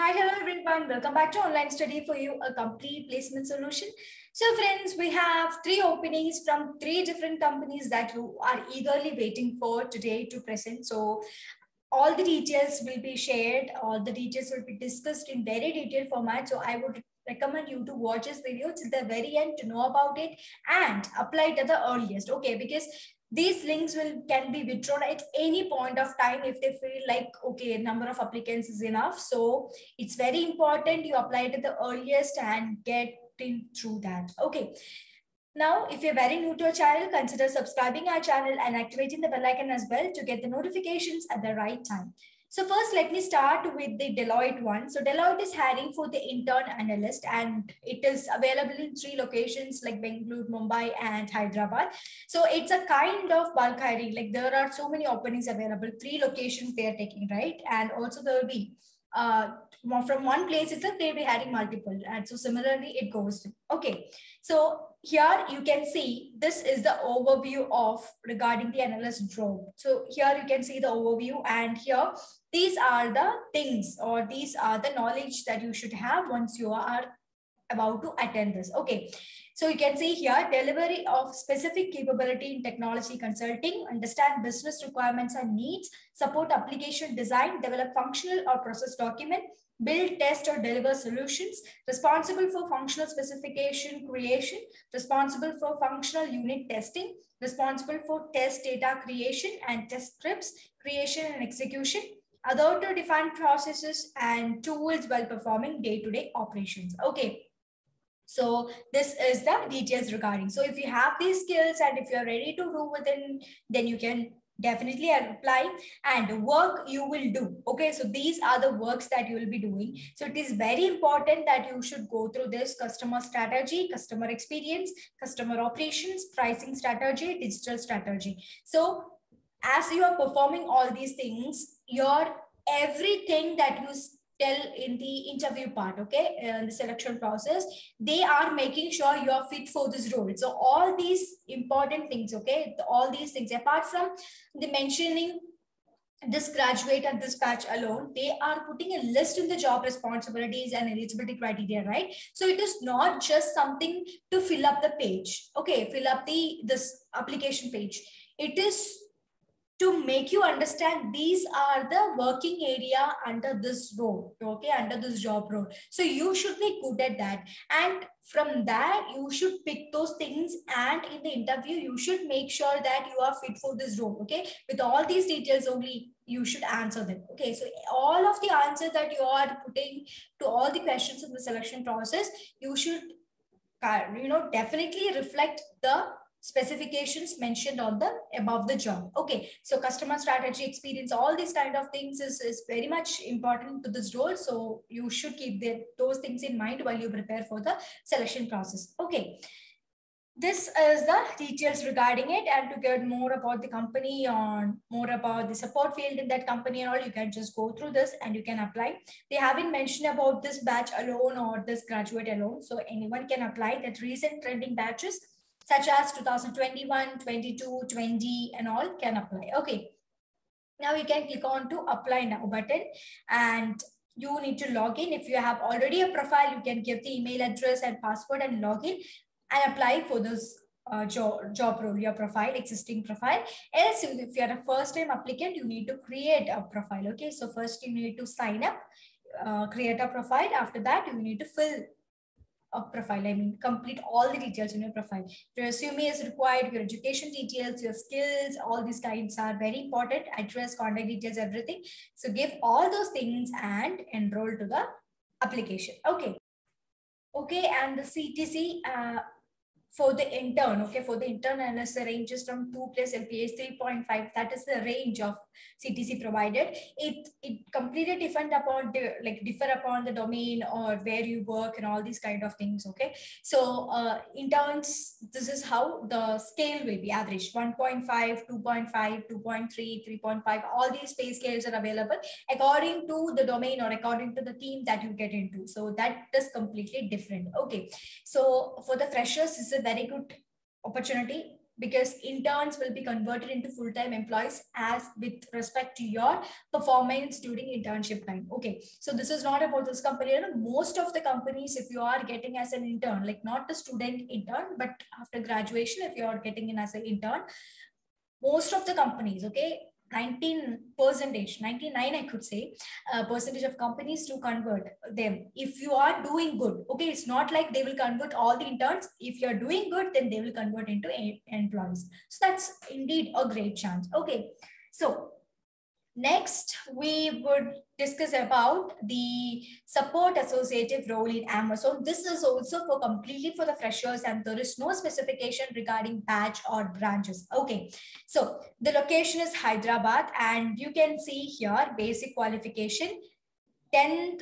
Hi, hello everyone. Welcome back to Online Study for You, a complete placement solution. So friends, we have three openings from three different companies that you are eagerly waiting for today to present. So all the details will be shared. All the details will be discussed in very detailed format. So I would recommend you to watch this video till the very end to know about it and apply it at the earliest. Okay, because these links will can be withdrawn at any point of time if they feel like okay number of applicants is enough. So it's very important you apply at the earliest and get in through that. Okay. Now if you're very new to our channel consider subscribing our channel and activating the bell icon as well to get the notifications at the right time so first, let me start with the Deloitte one. So Deloitte is hiring for the intern analyst and it is available in three locations like Bangalore, Mumbai and Hyderabad. So it's a kind of bulk hiring. Like there are so many openings available, three locations they are taking, right? And also there will be uh, from one place itself, they'll be having multiple. And so similarly, it goes. Okay. So here you can see this is the overview of regarding the analyst job. So here you can see the overview and here these are the things or these are the knowledge that you should have once you are about to attend this. Okay. So you can see here delivery of specific capability in technology consulting, understand business requirements and needs, support application design, develop functional or process document, build, test or deliver solutions, responsible for functional specification creation, responsible for functional unit testing, responsible for test data creation and test scripts, creation and execution, other to define processes and tools while performing day-to-day -day operations. Okay. So this is the details regarding. So if you have these skills and if you're ready to do within, then you can definitely apply and work you will do. Okay, so these are the works that you will be doing. So it is very important that you should go through this customer strategy, customer experience, customer operations, pricing strategy, digital strategy. So as you are performing all these things, your everything that you tell in the interview part, okay, uh, in the selection process, they are making sure you are fit for this role. So all these important things, okay, all these things, apart from the mentioning this graduate and this batch alone, they are putting a list in the job responsibilities and eligibility criteria, right? So it is not just something to fill up the page, okay, fill up the this application page. It is to make you understand these are the working area under this role okay under this job role. So you should be good at that. And from that you should pick those things. And in the interview you should make sure that you are fit for this role okay? With all these details only you should answer them okay? So all of the answers that you are putting to all the questions in the selection process you should uh, you know definitely reflect the specifications mentioned on the above the job. Okay so customer strategy experience all these kind of things is, is very much important to this role. So you should keep the, those things in mind while you prepare for the selection process. Okay this is the details regarding it. And to get more about the company on more about the support field in that company and all you can just go through this and you can apply. They haven't mentioned about this batch alone or this graduate alone. So anyone can apply that recent trending batches such as 2021, 22, 20 and all can apply. Okay. Now you can click on to apply now button and you need to log in. If you have already a profile, you can give the email address and password and log in and apply for this uh, job, job role, your profile, existing profile. Else, if you're a first time applicant, you need to create a profile. Okay, so first you need to sign up, uh, create a profile. After that, you need to fill a profile. I mean, complete all the details in your profile. Your resume is required, your education details, your skills, all these kinds are very important. Address, contact details, everything. So give all those things and enroll to the application. Okay. Okay, and the CTC, uh, for the intern, okay, for the intern analyst, the range is from 2 plus LPA 3.5. That is the range of CTC provided. It it completely different upon the like differ upon the domain or where you work and all these kind of things. Okay, so uh, interns, this is how the scale will be average 1.5, 2.5, 2.3, 3.5. All these pay scales are available according to the domain or according to the team that you get into. So that is completely different. Okay, so for the freshers, is a very good opportunity because interns will be converted into full-time employees as with respect to your performance during internship time. Okay, so this is not about this company. Most of the companies, if you are getting as an intern, like not the student intern, but after graduation, if you are getting in as an intern, most of the companies, okay, 19 percentage 99 i could say uh, percentage of companies to convert them. If you are doing good okay it's not like they will convert all the interns. If you're doing good then they will convert into employees. So that's indeed a great chance. Okay so Next, we would discuss about the support associative role in Amazon. This is also for completely for the freshers and there is no specification regarding batch or branches. Okay, so the location is Hyderabad and you can see here basic qualification, 10th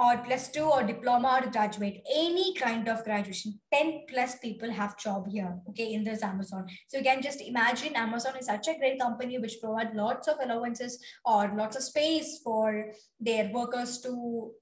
or plus two or diploma or graduate, any kind of graduation, 10 plus people have job here, okay, in this Amazon. So you can just imagine Amazon is such a great company which provide lots of allowances or lots of space for their workers to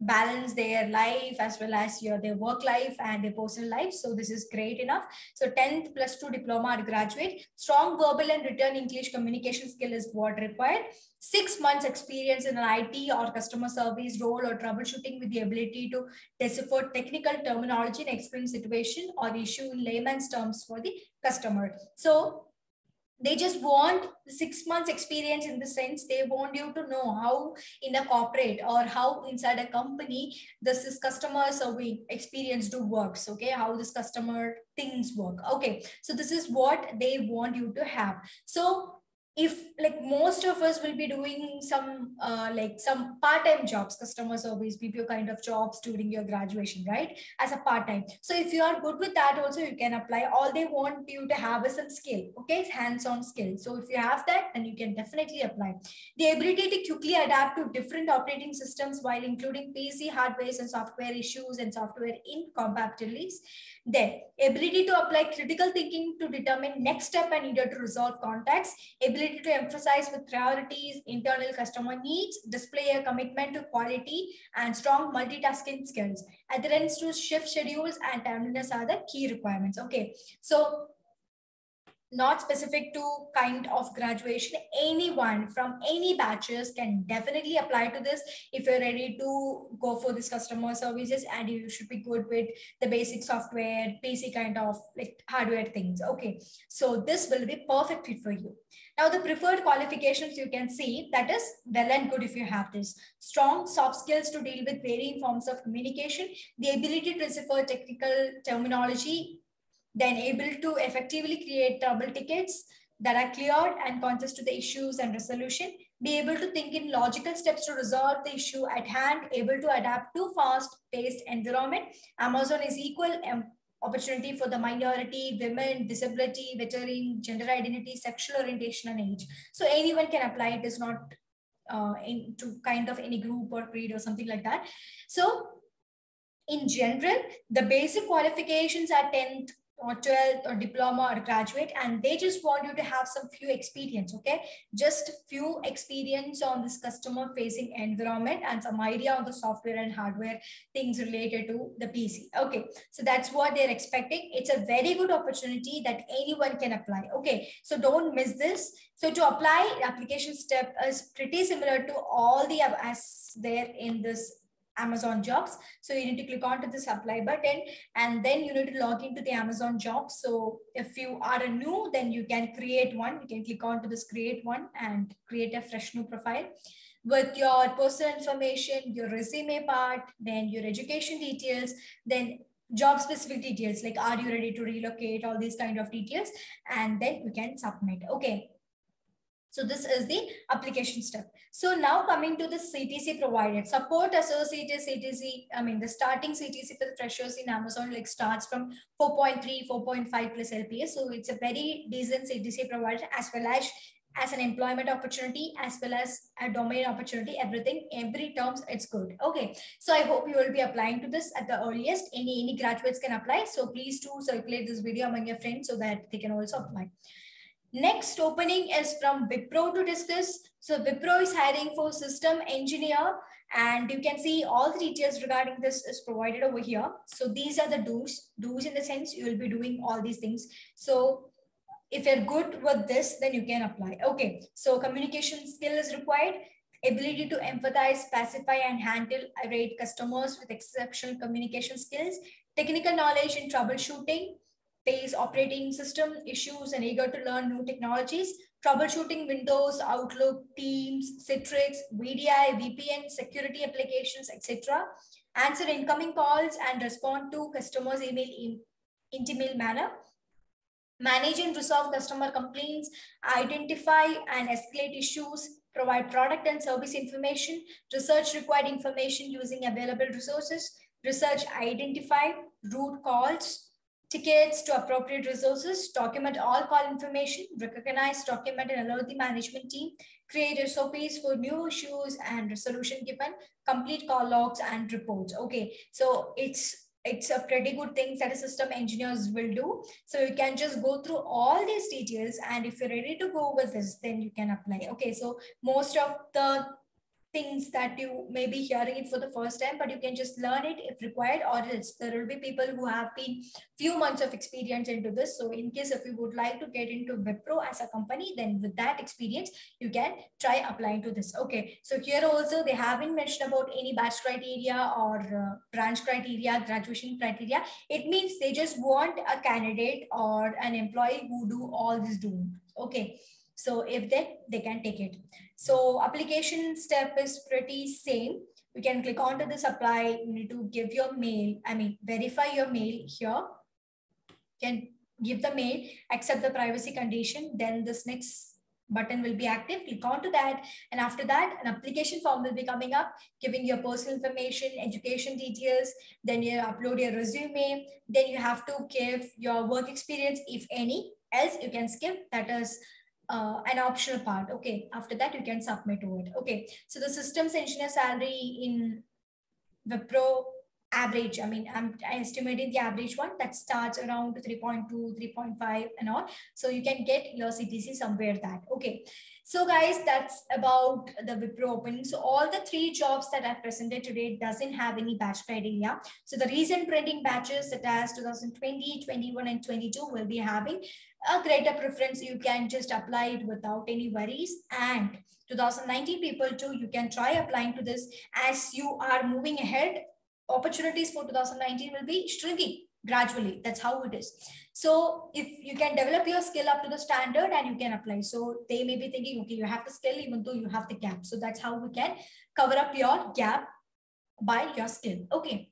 balance their life as well as your their work life and their personal life. So this is great enough. So 10th plus 2 diploma or graduate. Strong verbal and written english communication skill is what required. Six months experience in an it or customer service role or troubleshooting with the ability to decipher technical terminology and explain situation or issue in layman's terms for the customer. So they just want six months experience in the sense they want you to know how in a corporate or how inside a company this is customer survey experience do works okay? How this customer things work okay? So this is what they want you to have. So if like most of us will be doing some uh, like some part-time jobs customer service bpo kind of jobs during your graduation right as a part-time. So if you are good with that also you can apply. All they want you to have is some skill okay hands-on skill. So if you have that then you can definitely apply. The ability to quickly adapt to different operating systems while including pc hardware and software issues and software incompatibilities. Then ability to apply critical thinking to determine next step and needed to resolve contacts. Ability ability to emphasize with priorities, internal customer needs, display a commitment to quality and strong multitasking skills. Adherence to shift schedules and timeliness are the key requirements. Okay, so not specific to kind of graduation anyone from any batches can definitely apply to this. If you're ready to go for this customer services and you should be good with the basic software basic kind of like hardware things okay. So this will be perfect fit for you. Now the preferred qualifications you can see that is well and good if you have this. Strong soft skills to deal with varying forms of communication the ability to decipher technical terminology then able to effectively create trouble tickets that are cleared and conscious to the issues and resolution, be able to think in logical steps to resolve the issue at hand, able to adapt to fast-paced environment. Amazon is equal um, opportunity for the minority, women, disability, veteran, gender identity, sexual orientation, and age. So anyone can apply. It is not uh, into kind of any group or creed or something like that. So in general, the basic qualifications are 10th or 12th or diploma or graduate and they just want you to have some few experience okay? Just few experience on this customer facing environment and some idea on the software and hardware things related to the pc okay? So that's what they're expecting. It's a very good opportunity that anyone can apply okay? So don't miss this. So to apply application step is pretty similar to all the as there in this Amazon jobs. So you need to click onto the apply button and then you need to log into the Amazon jobs. So if you are a new, then you can create one. You can click onto this create one and create a fresh new profile with your personal information, your resume part, then your education details, then job specific details like are you ready to relocate, all these kind of details, and then you can submit. Okay. So this is the application step. So now coming to the CTC provided support associated CTC, I mean the starting CTC for the freshers in Amazon like starts from 4.3, 4.5 plus LPS. So it's a very decent CTC provided as well as as an employment opportunity as well as a domain opportunity everything every terms it's good. Okay. So i hope you will be applying to this at the earliest. Any any graduates can apply. So please do circulate this video among your friends so that they can also apply Next opening is from Wipro to discuss. So Wipro is hiring for system engineer and you can see all the details regarding this is provided over here. So these are the do's, do's in the sense you will be doing all these things. So if you're good with this, then you can apply. Okay, so communication skill is required. Ability to empathize, pacify, and handle irate customers with exceptional communication skills. Technical knowledge in troubleshooting, face operating system issues, and eager to learn new technologies. Troubleshooting Windows, Outlook, Teams, Citrix, VDI, VPN, security applications, etc. Answer incoming calls and respond to customers' email in intimate manner. Manage and resolve customer complaints, identify and escalate issues, provide product and service information, research required information using available resources, research identify root calls, tickets to appropriate resources, document all call information, recognize, document and alert the management team, create SOPs for new issues and resolution given, complete call logs and reports. Okay, so it's it's a pretty good thing that a system engineers will do. So you can just go through all these details and if you're ready to go with this, then you can apply. Okay, so most of the things that you may be hearing it for the first time, but you can just learn it if required, or else there will be people who have been few months of experience into this. So in case if you would like to get into Wipro as a company, then with that experience, you can try applying to this. Okay, so here also they haven't mentioned about any batch criteria or uh, branch criteria, graduation criteria. It means they just want a candidate or an employee who do all this doing. Okay. So if they, they can take it. So application step is pretty same. You can click onto the apply. You need to give your mail. I mean, verify your mail here. You can give the mail, accept the privacy condition. Then this next button will be active. Click onto that. And after that, an application form will be coming up, giving your personal information, education details. Then you upload your resume. Then you have to give your work experience, if any. Else you can skip. That is uh, an optional part. Okay, after that you can submit to it. Okay, so the systems engineer salary in Wipro average, I mean, I'm estimating the average one that starts around 3.2, 3.5 and all. So you can get your CTC somewhere that. Okay, so guys, that's about the Wipro opening. So all the three jobs that I've presented today doesn't have any batch criteria. So the recent printing batches that as 2020, 21 and 22 will be having a greater preference, you can just apply it without any worries. And 2019 people too, you can try applying to this as you are moving ahead. Opportunities for 2019 will be shrinking gradually. That's how it is. So if you can develop your skill up to the standard and you can apply. So they may be thinking, okay, you have the skill even though you have the gap. So that's how we can cover up your gap by your skill. Okay.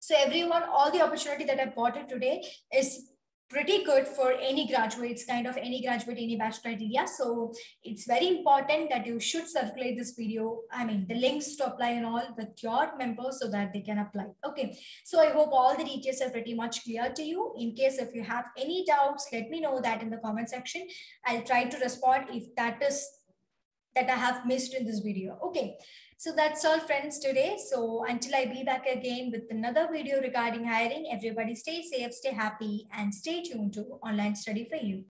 So everyone, all the opportunity that I've got it today is pretty good for any graduates, kind of any graduate, any batch criteria. So it's very important that you should circulate this video. I mean, the links to apply and all with your members so that they can apply. Okay. So I hope all the details are pretty much clear to you. In case if you have any doubts, let me know that in the comment section. I'll try to respond if that is that I have missed in this video. Okay. So that's all friends today. So until I be back again with another video regarding hiring, everybody stay safe, stay happy and stay tuned to online study for you.